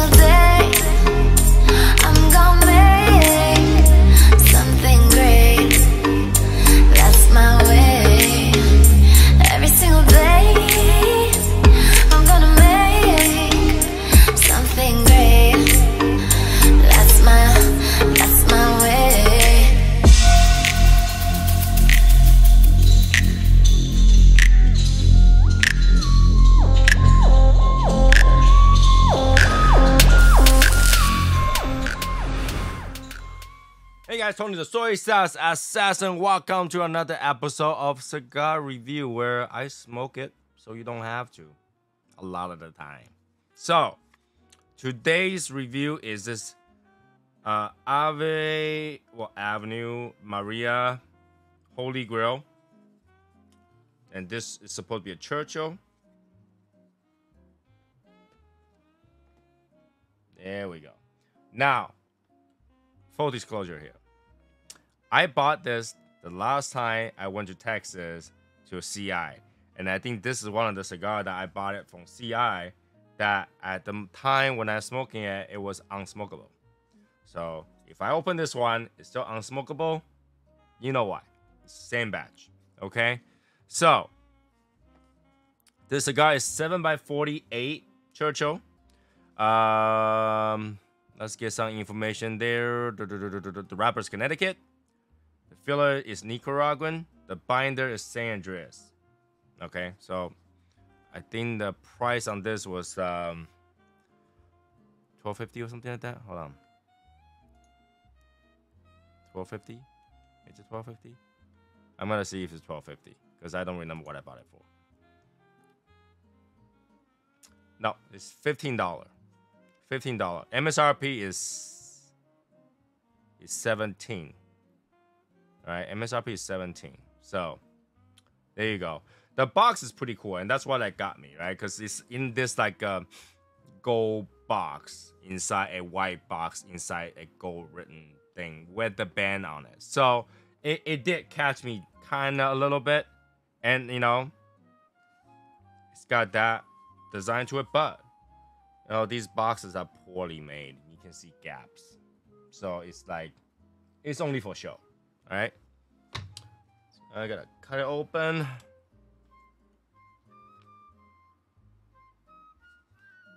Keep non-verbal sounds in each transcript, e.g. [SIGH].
single day, guys, Tony the Soy Sauce Assassin. Welcome to another episode of Cigar Review where I smoke it so you don't have to a lot of the time. So, today's review is this uh, Ave well, Avenue Maria Holy Grail. And this is supposed to be a Churchill. There we go. Now, full disclosure here. I bought this the last time I went to Texas to CI. And I think this is one of the cigar that I bought it from CI that at the time when I was smoking it, it was unsmokable. So if I open this one, it's still unsmokable. You know why? Same batch. Okay? So this cigar is 7 by 48 Churchill. Um, let's get some information there. The, the, the, the, the wrapper is Connecticut. Filler is Nicaraguan. The binder is San Andreas. Okay, so I think the price on this was um, twelve fifty or something like that. Hold on, twelve fifty. Is it twelve fifty? I'm gonna see if it's twelve fifty because I don't remember what I bought it for. No, it's fifteen dollar. Fifteen dollar. MSRP is is seventeen. Right, MSRP is seventeen. So there you go. The box is pretty cool, and that's what that got me, right? Because it's in this like uh, gold box inside a white box inside a gold written thing with the band on it. So it, it did catch me kind of a little bit, and you know, it's got that design to it, but you know, these boxes are poorly made. You can see gaps. So it's like, it's only for show. All right. I gotta cut it open.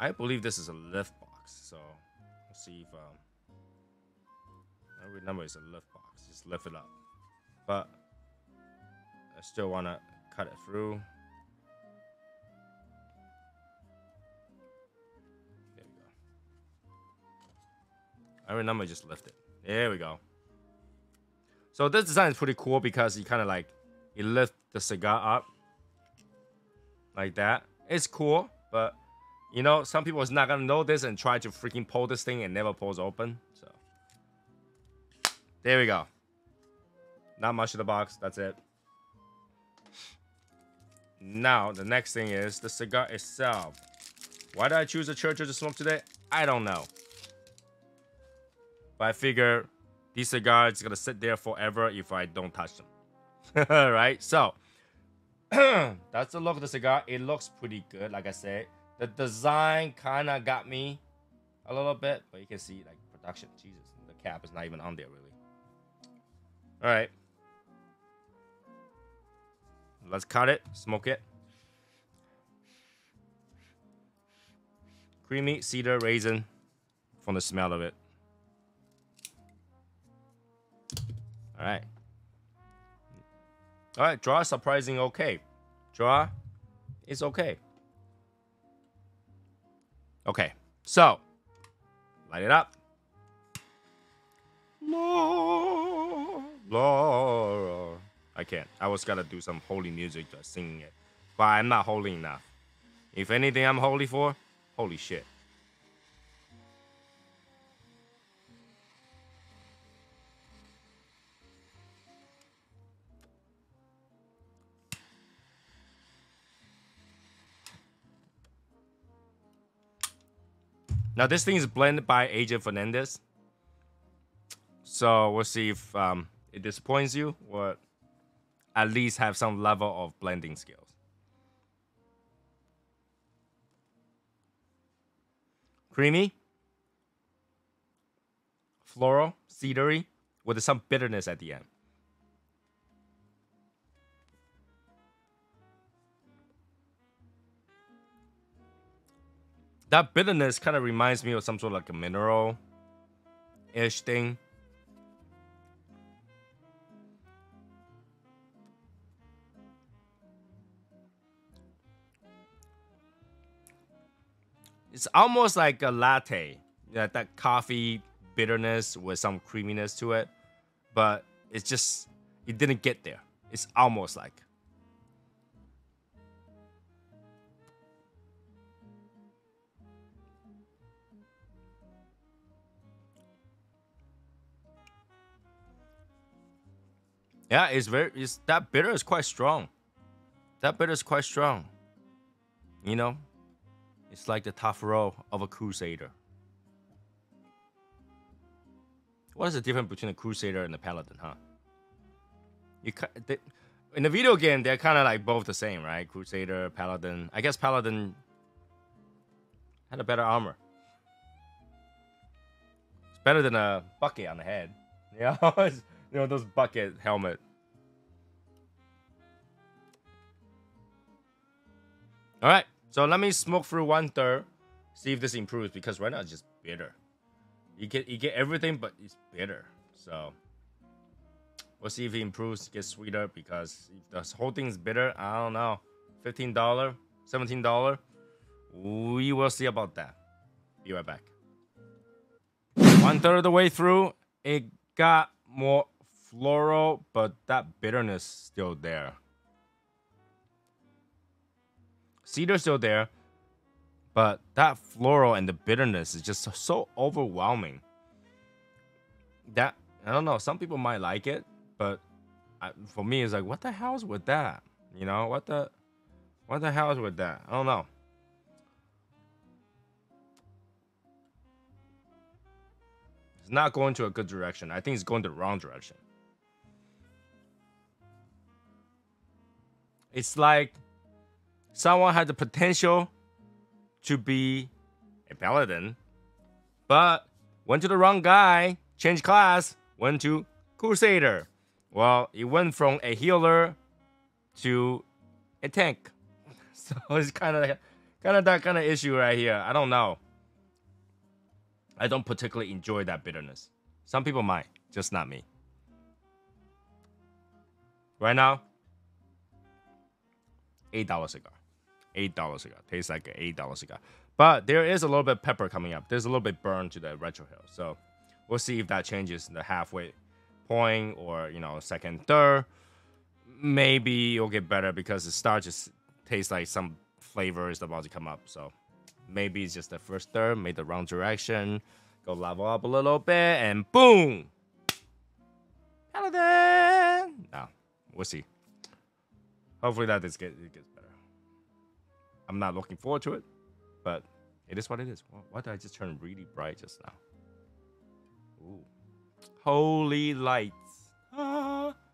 I believe this is a lift box. So let's see if um, I remember it's a lift box. Just lift it up. But I still wanna cut it through. There we go. I remember just lift it. There we go. So this design is pretty cool because you kind of like you lift the cigar up like that. It's cool, but you know some people is not gonna know this and try to freaking pull this thing and never pulls open. So there we go. Not much of the box. That's it. Now the next thing is the cigar itself. Why did I choose a Churchill to smoke today? I don't know. But I figure these cigars gonna sit there forever if I don't touch them. [LAUGHS] right? So [CLEARS THROAT] that's the look of the cigar. It looks pretty good, like I said. The design kinda got me a little bit, but you can see like production. Jesus, the cap is not even on there really. Alright. Let's cut it, smoke it. Creamy cedar raisin from the smell of it. Right. All right, draw surprising okay. Draw is okay. Okay, so light it up. Lord, Lord. I can't. I was gonna do some holy music just singing it, but I'm not holy enough. If anything, I'm holy for holy shit. Now this thing is blended by AJ Fernandez. So we'll see if um, it disappoints you or at least have some level of blending skills. Creamy, floral, cedary, with some bitterness at the end. That bitterness kind of reminds me of some sort of like a mineral ish thing. It's almost like a latte, that that coffee bitterness with some creaminess to it, but it's just it didn't get there. It's almost like. Yeah, it's very it's that bitter is quite strong. That bitter is quite strong. You know? It's like the tough row of a crusader. What is the difference between a crusader and a paladin, huh? You they, in the video game, they're kind of like both the same, right? Crusader, paladin. I guess paladin had a better armor. It's better than a bucket on the head. [LAUGHS] Yeah, you know those bucket helmet. All right. So let me smoke through one third, see if this improves because right now it's just bitter. You get you get everything, but it's bitter. So we'll see if it improves, gets sweeter because if the whole thing is bitter, I don't know. Fifteen dollar, seventeen dollar. We will see about that. Be right back. One third of the way through, it got more floral, but that bitterness still there. Cedar's still there, but that floral and the bitterness is just so overwhelming. That I don't know. Some people might like it, but I, for me, it's like, what the hell's with that? You know, what the, what the hell's with that? I don't know. It's not going to a good direction. I think it's going the wrong direction. It's like someone had the potential to be a paladin, but went to the wrong guy, changed class, went to crusader. Well, it went from a healer to a tank. [LAUGHS] So it's kind of kind of that kind of issue right here. I don't know. I don't particularly enjoy that bitterness. Some people might, just not me. Right now, eight dollar cigar eight dollar cigar. Tastes like an eight dollar cigar. But there is a little bit pepper coming up. There's a little bit burn to the retrohale, So we'll see if that changes the halfway point or you know second third. Maybe it'll get better because the start just tastes like some flavor is about to come up. So maybe it's just the first third, made the wrong direction, go level up a little bit, and boom. Paladin. Now we'll see. Hopefully that is get it gets better. I'm not looking forward to it, but it is what it is. Why did I just turn really bright just now? Ooh. Holy lights. Ah. [GASPS]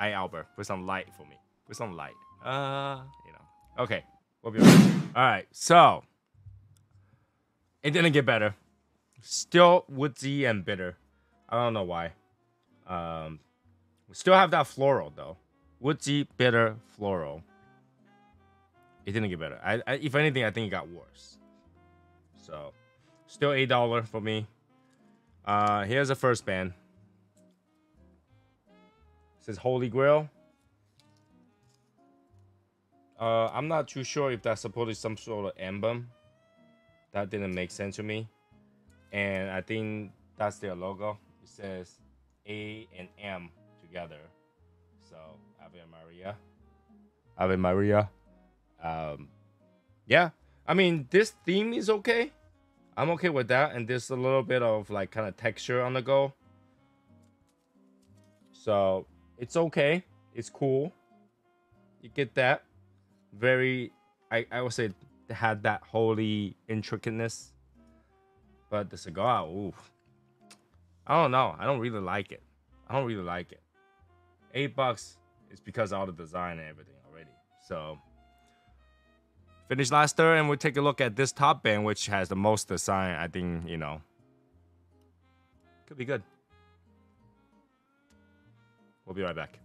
Hey, Albert, put some light for me. Put some light. Uh, you know. Okay, we'll be right All right, so it didn't get better. Still woodsy and bitter. I don't know why. Um, we still have that floral though. Woodsy, bitter, floral. It didn't get better. I, I, if anything, I think it got worse. So, still eight dollar for me. Uh, here's the first band. It says Holy Grail. Uh, I'm not too sure if that's supposed to some sort of emblem. That didn't make sense to me. And I think that's their logo. It says A and M together. So Ave Maria. Ave Maria. Um, yeah, I mean this theme is okay. I'm okay with that, and there's a little bit of like kind of texture on the go. So it's okay. It's cool. You get that. Very, I, I would say, had that holy intricateness. But the cigar, ooh, I don't know. I don't really like it. I don't really like it. Eight bucks is because all the design and everything already. So Finish last third, and we'll take a look at this top band, which has the most design. I think, you know, Could be good. We'll be right back.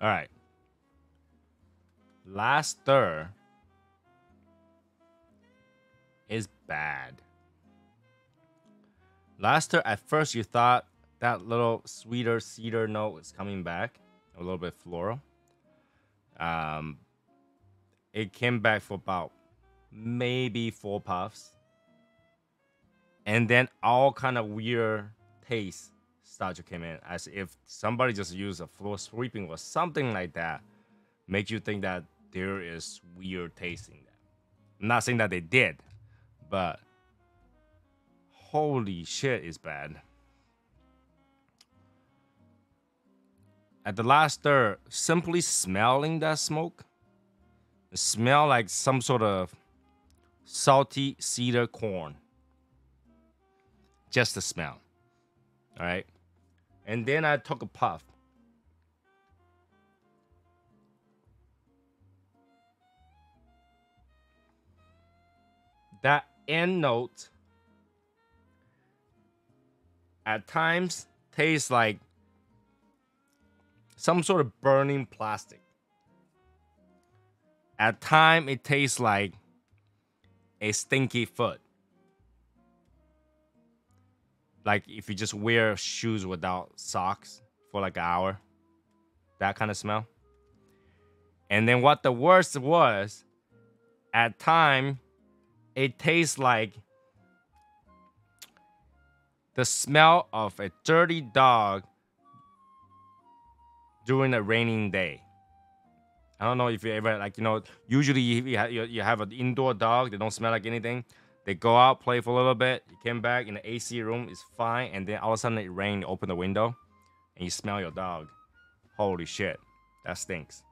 All right. Last stir is bad. Last stir, at first you thought that little sweeter cedar note was coming back, a little bit floral. Um, it came back for about maybe four puffs, and then all kind of weird taste start to come in, as if somebody just used a floor sweeping or something like that, make you think that there is weird. I'm not saying that they did, but holy shit, is bad. At the last third, simply smelling that smoke, it smell like some sort of salty cedar corn. Just the smell. All right. And then I took a puff. That end note at times tastes like some sort of burning plastic. At time it tastes like a stinky foot. Like if you just wear shoes without socks for like an hour. That kind of smell. And then what the worst was, at time it tastes like the smell of a dirty dog during a raining day. I don't know if you ever like you know. Usually you have, you have an indoor dog. They don't smell like anything. They go out, play for a little bit. You came back in the AC room. It's fine, and then all of a sudden it rained. Open the window, and you smell your dog. Holy shit, that stinks.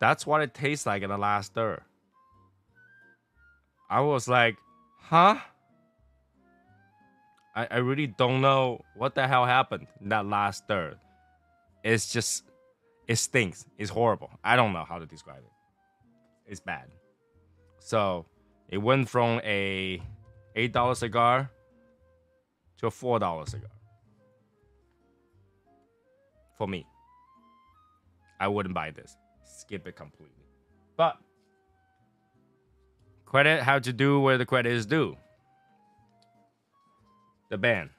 That's what it tastes like in the last stir. I was like, huh? I, I really don't know what the hell happened that last third. It's just, it stinks. It's horrible. I don't know how to describe it. It's bad. So it went from a eight dollar cigar to a four dollar cigar. For me, I wouldn't buy this. Skip it completely. But credit how to do where the credit is due. The band.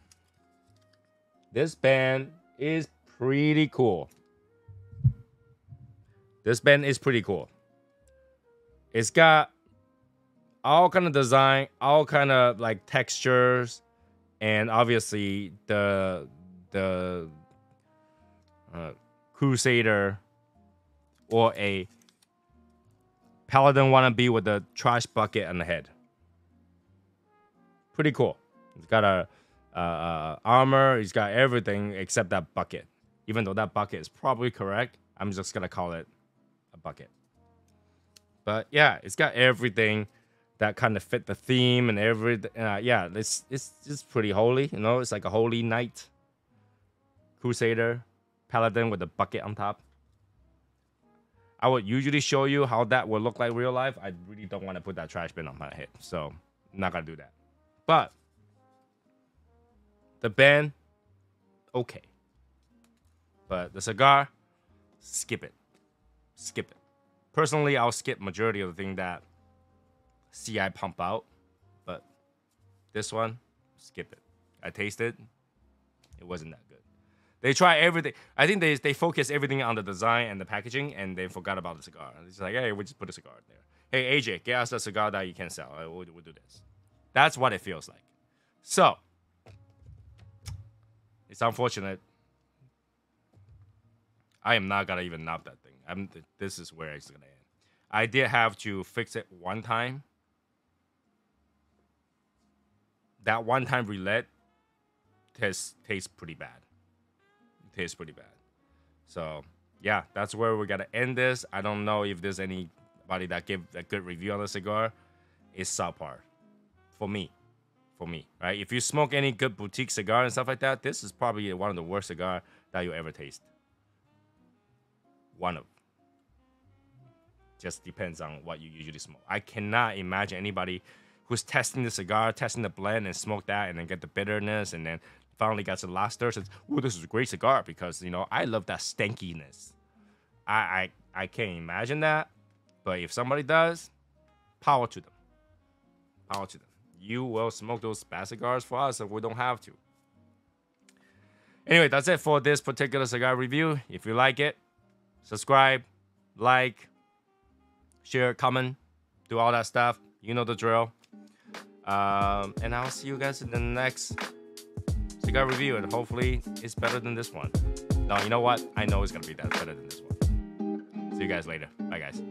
This band is pretty cool. This band is pretty cool. It's got all kind of design, all kind of like textures, and obviously the the uh, Crusader or a Paladin wannabe with a trash bucket on the head. Pretty cool. He's got a uh, armor. He's got everything except that bucket. Even though that bucket is probably correct, I'm just gonna call it a bucket. But yeah, it's got everything that kind of fit the theme and everything. Uh, yeah, it's it's it's pretty holy. You know, it's like a holy knight, crusader, paladin with a bucket on top. I would usually show you how that would look like real life. I really don't want to put that trash bin on my head, so I'm not gonna do that. But the band, okay. But the cigar, skip it. Skip it. Personally, I'll skip majority of the thing that CI pump out. But this one, skip it. I tasted, it, it wasn't that. They try everything. I think they they focus everything on the design and the packaging, and they forgot about the cigar. It's like, hey, we just put a cigar in there. Hey, AJ, get us a cigar that you can sell. Uh, we'll, we'll do this. That's what it feels like. So, it's unfortunate. I am not gonna even knob that thing. I'm. This is where it's gonna end. I did have to fix it one time. That one time roulette tastes tastes pretty bad. Tastes pretty bad. So yeah, that's where we're gonna end this. I don't know if there's anybody that gave a good review on the cigar. It's subpar for me for me, right? If you smoke any good boutique cigar and stuff like that, this is probably one of the worst cigar that you ever taste. one of. Just depends on what you usually smoke. I cannot imagine anybody who's testing the cigar, testing the blend, and smoke that, and then get the bitterness, and then finally gets the last thirst. Says, "Oh, this is a great cigar," because you know I love that stankiness. I I I can't imagine that, but if somebody does, power to them. Power to them. You will smoke those bad cigars for us if we don't have to. Anyway, that's it for this particular cigar review. If you like it, subscribe, like, share, comment, do all that stuff. You know the drill. Um, and I'll see you guys in the next cigar review, and hopefully it's better than this one. No, you know what? I know it's gonna be that better than this one. See you guys later. Bye, guys.